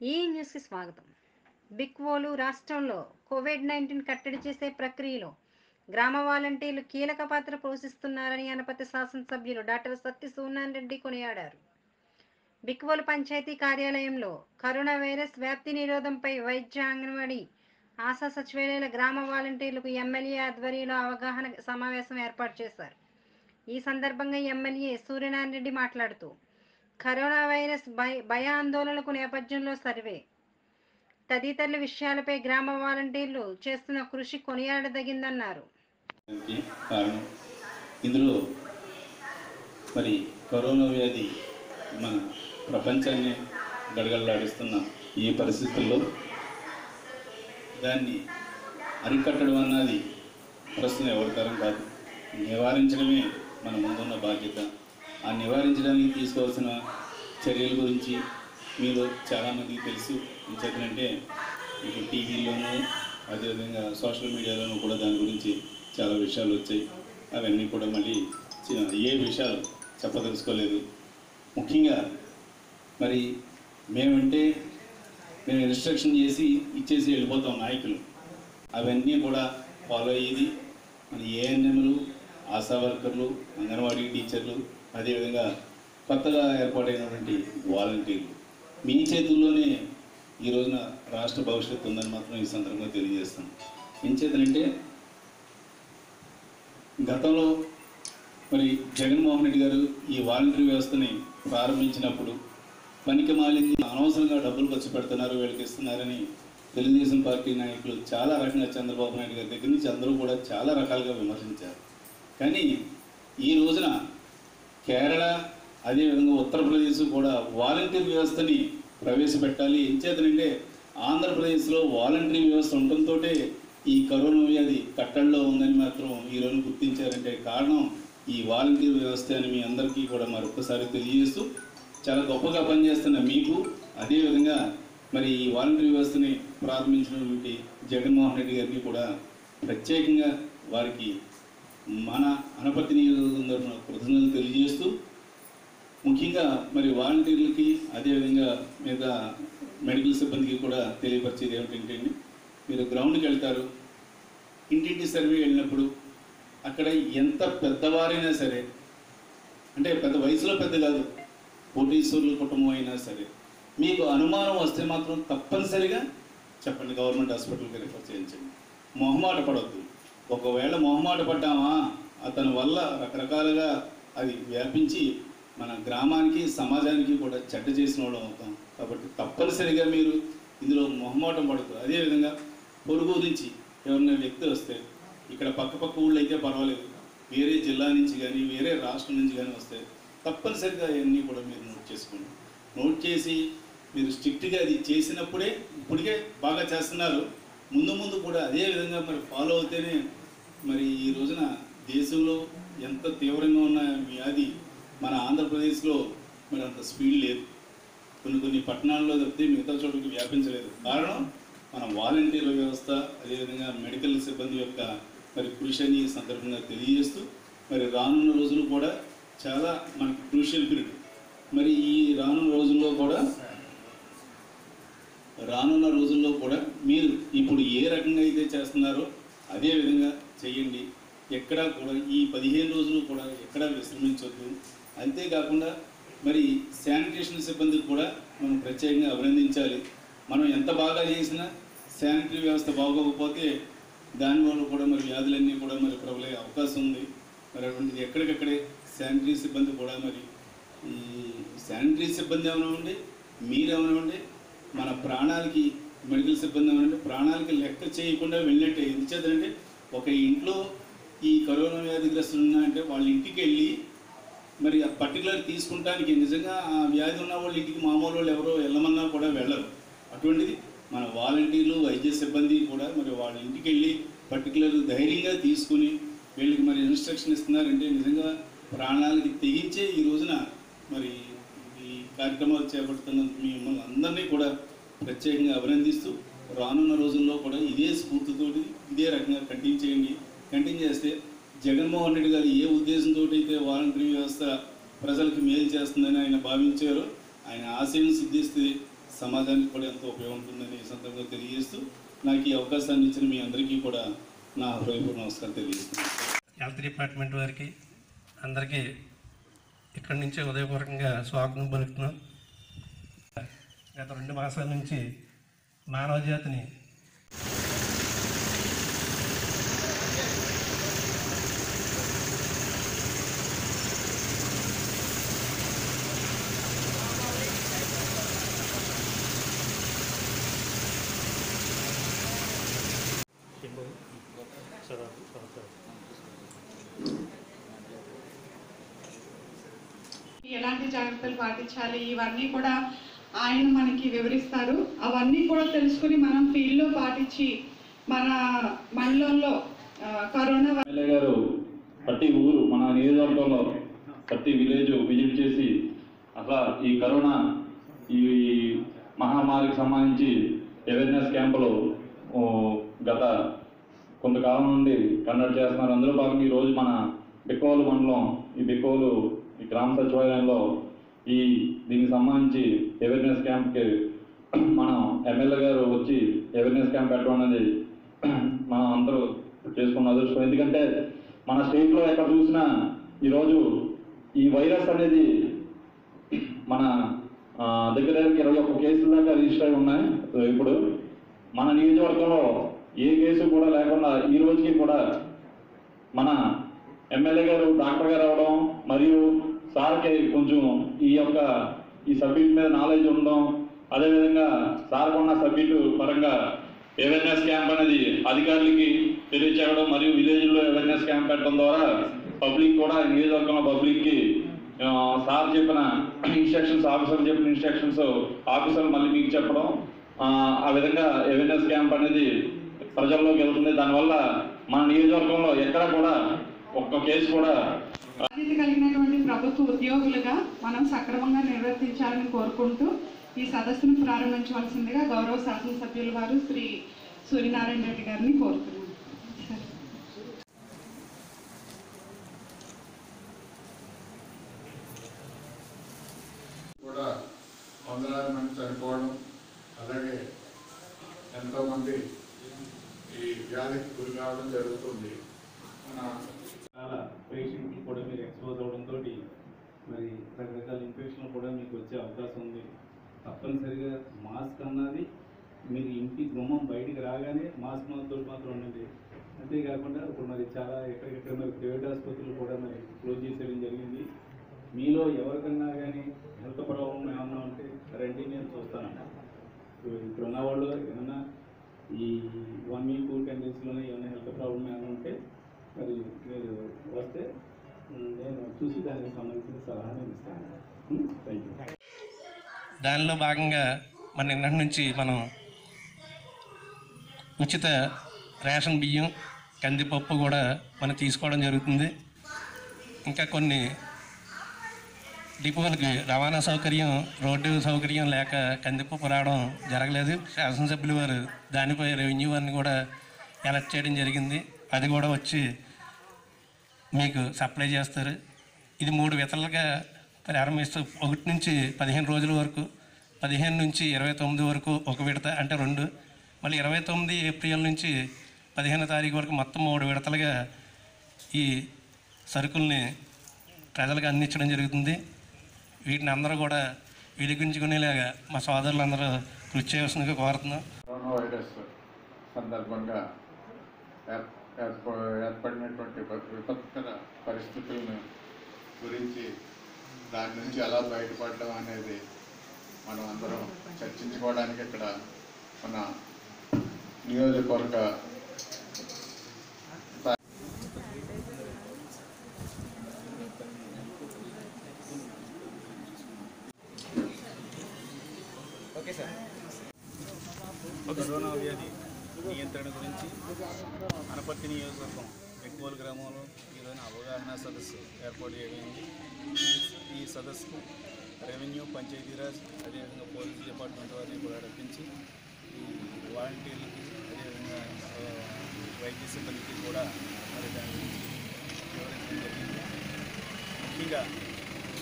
ఈ న్యూస్కి స్వాగతం. బిక్వోలు రాష్ట్రంలో కోవిడ్ నైన్టీన్ కట్టడి చేసే ప్రక్రియలో గ్రామ వాలంటీర్లు కీలక పాత్ర పోషిస్తున్నారని అనపతి శాసనసభ్యులు డాక్టర్ సత్య సూనాన్ రెడ్డి కొనియాడారు. బిక్వోలు పంచాయతీ కార్యాలయంలో కరోనా వైరస్ వ్యాప్తి నిరోధంపై వైద్య అంగన్వాడీ ఆశా సచివాలయాల గ్రామ వాలంటీర్లకు ఎమ్మెల్యే ఆధ్వర్యంలో అవగాహన సమావేశం ఏర్పాటు చేశారు. ఈ సందర్భంగా ఎమ్మెల్యే సూర్యనారాయణ రెడ్డి మాట్లాడుతూ కరోనా వైరస్ భయ భయాందోళనలకు నేపథ్యంలో సర్వే. తదితరుల విషయాలపై గ్రామ వాలంటీర్లు చేస్తున్న కృషి కొనియాడదగిందన్నారు. ఇందులో మరి కరోనా వ్యాధి మన ప్రపంచాన్ని గడగడలాడిస్తున్న ఈ పరిస్థితుల్లో దాన్ని అరికట్టడం అన్నది ప్రస్తుతం ఎవరితరం కాదు. నివారించడమే మన ముందున్న బాధ్యత. ఆ నివారించడానికి తీసుకోవాల్సిన చర్యల గురించి మీరు చాలామందికి తెలుసు. ఎందుకంటే ఇప్పుడు టీవీలోనూ అదేవిధంగా సోషల్ మీడియాలోనూ కూడా దాని గురించి చాలా విషయాలు వచ్చాయి. అవన్నీ కూడా మళ్ళీ ఏ విషయాలు చెప్పదలుచుకోలేదు. ముఖ్యంగా మరి మేమంటే మేము ఇన్స్ట్రక్షన్ చేసి ఇచ్చేసి వెళ్ళిపోతాం నాయకులు. అవన్నీ కూడా ఫాలో అయ్యేది మన ఏఎన్ఎంలు ఆశా వర్కర్లు అంగన్వాడీ టీచర్లు అదేవిధంగా కొత్తగా ఏర్పాటైనటువంటి వాలంటీర్లు. మీ చేతుల్లోనే ఈ రోజున రాష్ట్ర భవిష్యత్తు ఉందని మాత్రం ఈ సందర్భంగా తెలియజేస్తాం ఏం చేతులంటే గతంలో మరి జగన్మోహన్ రెడ్డి గారు ఈ వాలంటరీ వ్యవస్థని ప్రారంభించినప్పుడు పనికి మాలింది అనవసరంగా డబ్బులు ఖర్చు పెడుతున్నారు వీళ్ళకి ఇస్తున్నారని తెలుగుదేశం పార్టీ నాయకులు చాలా రకంగా చంద్రబాబు నాయుడు గారి దగ్గర నుంచి అందరూ కూడా చాలా రకాలుగా విమర్శించారు. కానీ ఈ రోజున కేరళ అదేవిధంగా ఉత్తరప్రదేశ్ కూడా వాలంటీర్ వ్యవస్థని ప్రవేశపెట్టాలి. ఎంచేతనంటే ఆంధ్రప్రదేశ్లో వాలంటరీ వ్యవస్థ ఉండటంతో ఈ కరోనా వ్యాధి కట్టడిలో ఉందని మాత్రం ఈరోజు గుర్తించారంటే కారణం ఈ వాలంటీర్ వ్యవస్థ అని మీ అందరికీ కూడా మరొకసారి తెలియజేస్తూ చాలా గొప్పగా పనిచేస్తున్న మీకు అదేవిధంగా మరి ఈ వాలంటీర్ వ్యవస్థని ప్రారంభించినటువంటి జగన్మోహన్ రెడ్డి గారికి కూడా ప్రత్యేకంగా వారికి మన అనపర్తి నియోజకవర్గం తరఫున కృతజ్ఞతలు తెలియజేస్తూ ముఖ్యంగా మరి వాలంటీర్లకి అదేవిధంగా మిగతా మెడికల్ సిబ్బందికి కూడా తెలియపరిచేది ఏమిటంటే మీరు గ్రౌండ్కి వెళ్తారు ఇంటింటి సర్వే వెళ్ళినప్పుడు అక్కడ ఎంత పెద్దవారైనా సరే అంటే పెద్ద వయసులో పెద్ద కాదు కోటీశ్వరుల కుటుంబం అయినా సరే మీకు అనుమానం వస్తే మాత్రం తప్పనిసరిగా చెప్పండి గవర్నమెంట్ హాస్పిటల్కి రిఫర్ చేయించండి. మొహమాట పడవద్దు ఒకవేళ మొహమాట పడ్డామా అతని వల్ల రకరకాలుగా అది వ్యాపించి మన గ్రామానికి సమాజానికి కూడా చెడ్డ చేసిన వాళ్ళం అవుతాం. కాబట్టి తప్పనిసరిగా మీరు ఇందులో మొహమాటం పడదు అదేవిధంగా పొరుగు నుంచి ఎవరైనా వ్యక్తులు వస్తే ఇక్కడ పక్క పక్క ఊళ్ళో అయితే పర్వాలేదు. వేరే జిల్లా నుంచి కానీ వేరే రాష్ట్రం నుంచి కానీ వస్తే తప్పనిసరిగా అవన్నీ కూడా మీరు నోట్ చేసుకోండి. నోట్ చేసి మీరు స్ట్రిక్ట్గా అది చేసినప్పుడే ఇప్పటికే బాగా చేస్తున్నారు. ముందు ముందు కూడా అదే విధంగా మరి ఫాలో అవుతేనే మరి ఈ రోజున దేశంలో ఎంత తీవ్రంగా ఉన్న వ్యాధి మన ఆంధ్రప్రదేశ్లో మరి అంత స్పీడ్ లేదు. కొన్ని కొన్ని పట్టణాల్లో తప్పితే మిగతా చోటుకి వ్యాపించలేదు. కారణం మన వాలంటీర్ల వ్యవస్థ అదేవిధంగా మెడికల్ సిబ్బంది యొక్క మరి కృషి సందర్భంగా తెలియజేస్తూ మరి రానున్న రోజులు కూడా చాలా మనకి క్రూషియల్ పీరియడ్. మరి ఈ రానున్న రోజుల్లో కూడా రానున్న రోజుల్లో కూడా మీరు ఇప్పుడు ఏ రకంగా అయితే చేస్తున్నారో అదే విధంగా చేయండి. ఎక్కడా కూడా ఈ పదిహేను రోజులు కూడా ఎక్కడా విశ్రమించవద్దు అంతేకాకుండా మరి శానిటేషన్ సిబ్బందికి కూడా మనం ప్రత్యేకంగా అభినందించాలి. మనం ఎంత బాగా చేసినా శానిటరీ వ్యవస్థ బాగోకపోతే దానివల్ల కూడా మరి వ్యాధులన్నీ కూడా మరి ప్రబలే అవకాశం ఉంది. మరి అటువంటిది ఎక్కడికక్కడే శానిటరీ సిబ్బంది కూడా మరి ఈ శానిటరీ సిబ్బంది ఏమైనా మీరేమైనా మన ప్రాణాలకి మెడికల్ సిబ్బంది ఏమైనా ప్రాణాలకి లెక్క చేయకుండా వెళ్ళినట్టే. ఎందుచేతంటే ఒక ఇంట్లో ఈ కరోనా వ్యాధిగ్రస్తులు ఉన్నాయంటే వాళ్ళ ఇంటికి వెళ్ళి మరి ఆ పర్టికులర్ తీసుకుంటానికి నిజంగా ఆ వ్యాధి ఉన్న వాళ్ళ ఇంటికి మామూలు వాళ్ళు ఎవరో వెళ్ళమన్నా కూడా వెళ్ళరు. అటువంటిది మన వాలంటీర్లు వైద్య సిబ్బంది కూడా మరి వాళ్ళ ఇంటికి వెళ్ళి పర్టికులర్ ధైర్యంగా తీసుకుని వీళ్ళకి మరి ఇన్స్ట్రక్షన్ ఇస్తున్నారంటే నిజంగా ప్రాణాలకి తెగించే ఈ రోజున మరి ఈ కార్యక్రమాలు చేపడుతున్న మిమ్మల్ని అందరినీ కూడా ప్రత్యేకంగా అభినందిస్తూ రానున్న రోజుల్లో కూడా ఇదే స్ఫూర్తితోటి ఇదే రకంగా కంటిన్యూ చేయండి. కంటిన్యూ చేస్తే జగన్మోహన్ రెడ్డి గారు ఏ ఉద్దేశంతో అయితే వాలంటరీ వ్యవస్థ ప్రజలకు మేలు చేస్తుందని ఆయన భావించారో ఆయన ఆశయం సిద్ధిస్తే సమాజానికి కూడా ఎంతో ఉపయోగం ఉంటుందని ఈ సందర్భంగా తెలియజేస్తూ నాకు ఈ అవకాశాన్ని ఇచ్చిన మీ అందరికీ కూడా నా హృదయపూర్వక నమస్కారం తెలియజేస్తున్నాను. హెల్త్ డిపార్ట్మెంట్ వారికి అందరికీ ఇక్కడి నుంచి ఉదయపూర్వకంగా స్వాగతం పలుకుతున్నాం. గత రెండు మాసాల నుంచి మానవ జాతిని ఎలాంటి జాగ్రత్తలు పాటించాలి? ఇవన్నీ కూడా ఆయన మనకి వివరిస్తారు. అవన్నీ కూడా తెలుసుకుని మనం ఫీల్డ్లో పాటించి మన మండలంలో కరోనా గారు ప్రతి ఊరు మన నియోజకవర్గంలో ప్రతి విలేజ్ విజిట్ చేసి అసలు ఈ కరోనా ఈ మహమ్మారికి సంబంధించి అవేర్నెస్ క్యాంపులు గత కొంతకాలం నుండి కండక్ట్ చేస్తున్నారు. అందులో భాగంగా ఈరోజు మన బిక్కోలు మండలం ఈ బిక్కోలు గ్రామ సచివాలయంలో ఈ దీనికి సంబంధించి అవేర్నెస్ క్యాంప్కి మనం ఎమ్మెల్యే గారు వచ్చి అవేర్నెస్ క్యాంప్ పెట్టడం అనేది మనం అందరూ చేసుకున్న అదృష్టం. ఎందుకంటే మన స్టేట్లో ఎక్కడ చూసినా ఈరోజు ఈ వైరస్ అనేది మన దగ్గర దగ్గర ఇరవై ఒక్క కేసుల దాకా రిజిస్టర్ అయి ఉన్నాయి. ఇప్పుడు మన నియోజకవర్గంలో ఏ కేసు కూడా లేకుండా ఈ రోజుకి కూడా మన ఎమ్మెల్యే గారు డాక్టర్ గారు అవడం మరియు సార్కి కొంచెం ఈ యొక్క ఈ సబ్జెక్ట్ మీద నాలెడ్జ్ ఉండడం అదేవిధంగా సార్ ఉన్న సబ్జెక్టు పరంగా అవేర్నెస్ క్యాంప్ అనేది అధికారులకి తెలియచేయడం మరియు విలేజ్లో అవేర్నెస్ క్యాంప్ పెట్టడం ద్వారా పబ్లిక్ కూడా నియోజకవర్గంలో పబ్లిక్కి సార్ చెప్పిన ఇన్స్ట్రక్షన్స్ ఆఫీసర్ చెప్పిన ఇన్స్ట్రక్షన్స్ ఆఫీసర్ మళ్ళీ మీకు చెప్పడం ఆ, విధంగా అవేర్నెస్ క్యాంప్ అనేది ప్రజల్లోకి వెళ్తుంది. దానివల్ల మన నియోజకవర్గంలో ఎక్కడ కూడా ఒక్క కేసు కూడా కలిగినటువంటి ప్రభుత్వ ఉద్యోగులుగా మనం సక్రమంగా నిర్వర్తించాలని కోరుకుంటూ ఈ సదస్సును ప్రారంభించవలసిందిగా గౌరవ శాసనసభ్యుల వారు శ్రీ సూర్యనారాయణ రెడ్డి గారిని కోరుతున్నాను సరే. కూడా వందలాది మంది చనిపోవడం అలాగే ఎంతోమంది ఈ వ్యాధికి గురి కావడం జరుగుతుంది మన చాలా పేషెంట్లు కూడా మీరు ఎక్స్పోజ్ అవడంతో మరి రకరకాల ఇన్ఫెక్షన్ కూడా మీకు వచ్చే అవకాశం ఉంది తప్పనిసరిగా మాస్క్ అన్నది మీరు ఇంటి గుమ్మం బయటికి రాగానే మాస్క్ మాత్రం మాత్రం ఉండండి అంతేకాకుండా ఇప్పుడు మరి చాలా ఎక్కడికెక్కడ మరి ప్రైవేట్ ఆసుపత్రులు కూడా మరి క్లోజ్ చేసేయడం జరిగింది. మీలో ఎవరికన్నా కానీ హెల్త్ ప్రాబ్లం ఏమన్నా ఉంటే రండి నేను చూస్తాను ఇప్పుడు ఉన్న వాళ్ళు ఏమన్నా ఈ వన్ వీక్ టెన్ డేస్లోనే ఏమైనా హెల్త్ ప్రాబ్లం ఏమైనా ఉంటే మరి మీరు వస్తే నేను చూసి దానికి సంబంధించిన సలహా నేను ఇస్తాను. థ్యాంక్ యూ దానిలో భాగంగా మన నిన్నటి నుంచి మనం ఉచిత రేషన్ బియ్యం కందిపప్పు కూడా మనం తీసుకోవడం జరుగుతుంది. ఇంకా కొన్ని డిపోలకి రవాణా సౌకర్యం రోడ్డు సౌకర్యం లేక కందిపప్పు రావడం జరగలేదు. శాసనసభ్యులు వారు దానిపై రెవెన్యూ వారిని కూడా ఎలర్ట్ చేయడం జరిగింది. అది కూడా వచ్చి మీకు సప్లై చేస్తారు. ఇది మూడు వితలుగా ప్రారంభిస్తూ ఒకటి నుంచి పదిహేను రోజుల వరకు పదిహేను నుంచి ఇరవై తొమ్మిది వరకు ఒక విడత అంటే రెండు మళ్ళీ ఇరవై తొమ్మిది ఏప్రిల్ నుంచి పదిహేను తారీఖు వరకు మొత్తం మూడు విడతలుగా ఈ సరుకుల్ని ప్రజలకు అందించడం జరుగుతుంది. వీటిని అందరూ కూడా విడిగించుకునేలాగా మా సోదరులందరూ కృషి చేయవలసిందిగా కోరుతున్నాం. కరోనా వైరస్ సందర్భంగా ఏర్పడినటువంటి విపత్కర పరిస్థితులను గురించి దాని నుంచి ఎలా బయటపడడం అనేది మనం అందరం చర్చించుకోవడానికి ఇక్కడ మన నియోజకవర్గ కరోనా వ్యాధి నియంత్రణ గురించి అనపర్తి నియోజకవర్గం ఎక్కువల గ్రామంలో ఈరోజు అవగాహన సదస్సు ఏర్పాటు చేయబడింది. ఈ- ఈ సదస్సుకు రెవెన్యూ పంచాయతీరాజ్ అదేవిధంగా పోలీస్ డిపార్ట్మెంట్ వారిని కూడా రప్పించి వాలంటీర్లకి అదేవిధంగా వైద్య సిబ్బందికి కూడా మరి దాని గురించి వివరించడం జరిగింది. ముఖ్యంగా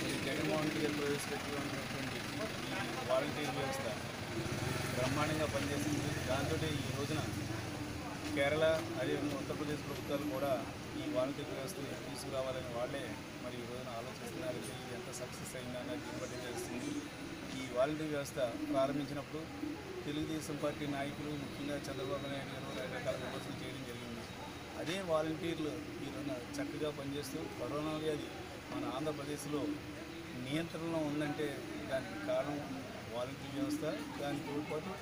మరి జగన్మోహన్ రెడ్డి గారు ప్రవేశపెట్టి ఉన్నటువంటి ఈ వాలంటీర్ వ్యవస్థ బ్రహ్మాండంగా పనిచేసింది. దాంతో ఈ రోజున కేరళ అదేవిధంగా ఉత్తరప్రదేశ్ ప్రభుత్వాలు కూడా ఈ వాలంటీర్ వ్యవస్థను తీసుకురావాలని వాళ్ళే మరి ఈ రోజున ఆలోచిస్తున్నారు. ఇది ఎంత సక్సెస్ అయిందన్నది దీన్ని బట్టి తెలుస్తుంది ఈ వాలంటీర్ వ్యవస్థ ప్రారంభించినప్పుడు తెలుగుదేశం పార్టీ నాయకులు ముఖ్యంగా చంద్రబాబు నాయుడు గారు రకరకాల విమర్శలు చేయడం జరిగింది. అదే వాలంటీర్లు ఈరోజు చక్కగా పనిచేస్తూ కరోనా వ్యాధి మన ఆంధ్రప్రదేశ్లో నియంత్రణలో ఉందంటే దానికి కారణం వాలంటీర్ వ్యవస్థ దానికి పాటు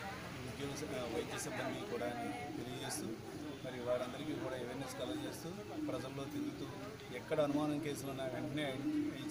ఉద్యోగ వైద్య సిబ్బంది కూడా అని తెలియజేస్తూ మరి వారందరికీ కూడా అవేర్నెస్ కలగజేస్తూ ప్రజల్లో తిరుగుతూ ఎక్కడ అనుమానం కేసులు ఉన్నా వెంటనే ఐడెంటిఫై